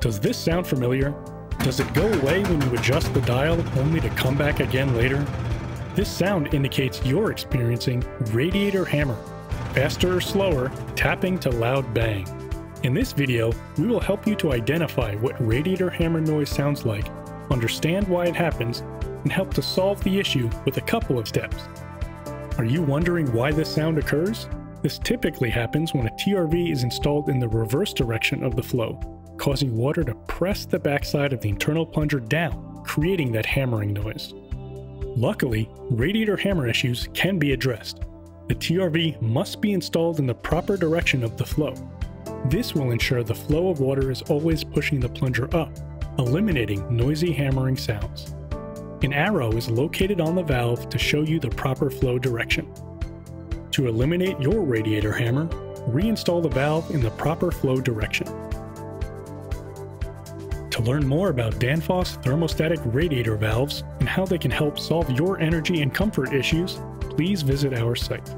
Does this sound familiar? Does it go away when you adjust the dial only to come back again later? This sound indicates you're experiencing radiator hammer, faster or slower, tapping to loud bang. In this video, we will help you to identify what radiator hammer noise sounds like, understand why it happens, and help to solve the issue with a couple of steps. Are you wondering why this sound occurs? This typically happens when a TRV is installed in the reverse direction of the flow, causing water to press the backside of the internal plunger down, creating that hammering noise. Luckily, radiator hammer issues can be addressed. The TRV must be installed in the proper direction of the flow. This will ensure the flow of water is always pushing the plunger up, eliminating noisy hammering sounds. An arrow is located on the valve to show you the proper flow direction. To eliminate your radiator hammer, reinstall the valve in the proper flow direction. To learn more about Danfoss thermostatic radiator valves and how they can help solve your energy and comfort issues, please visit our site.